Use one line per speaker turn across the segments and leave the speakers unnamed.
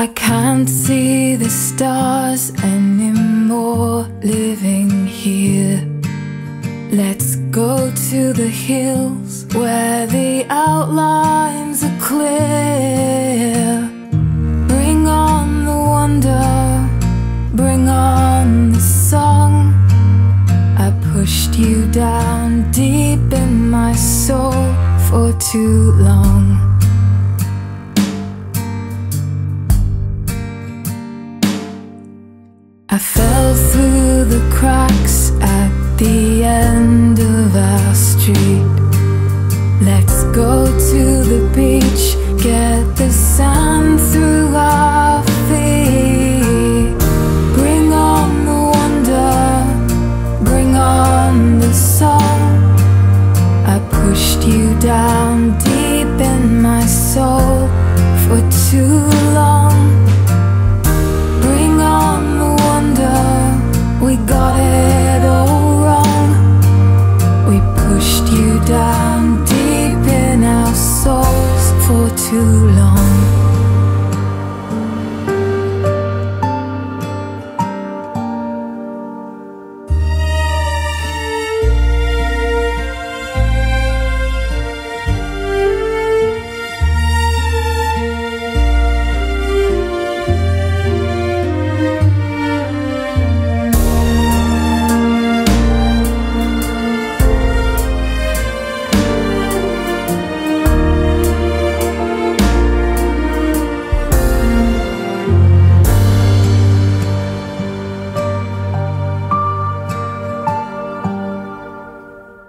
I can't see the stars anymore living here. Let's go to the hills where the outlines are clear. Bring on the wonder, bring on the song. I pushed you down deep in my soul for too long. I fell through the cracks at the end of our street. Let's go to the beach, get the sand through our feet. Bring on the wonder, bring on the song. I pushed you down deep in my soul for too long. For too long.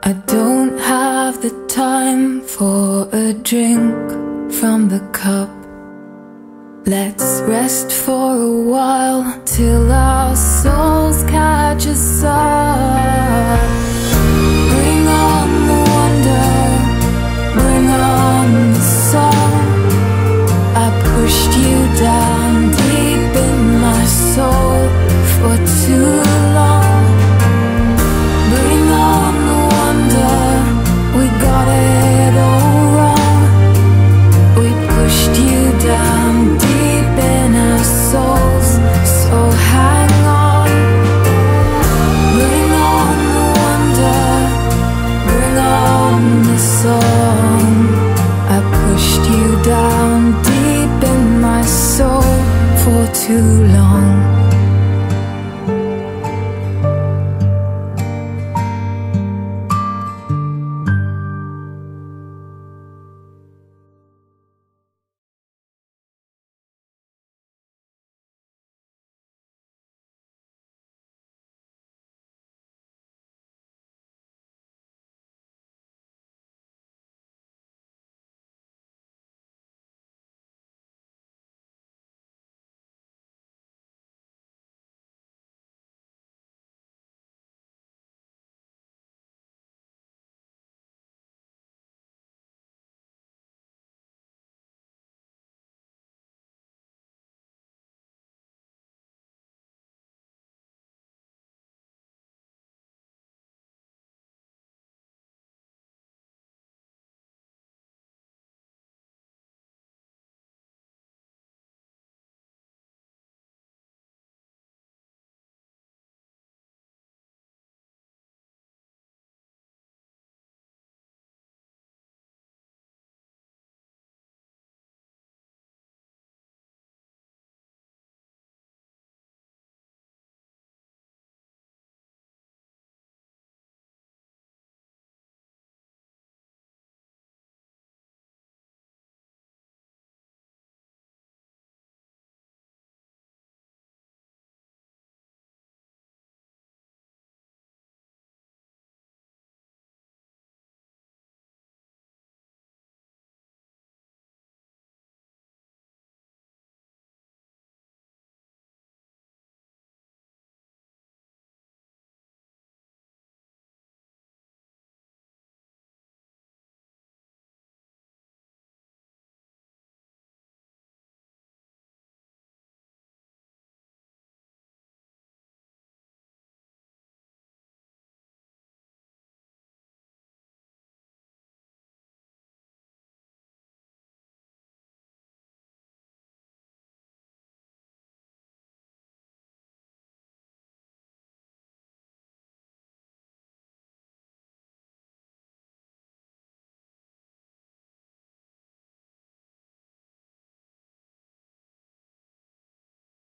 I don't have the time for a drink from the cup. Let's rest for a while till our souls catch a sigh.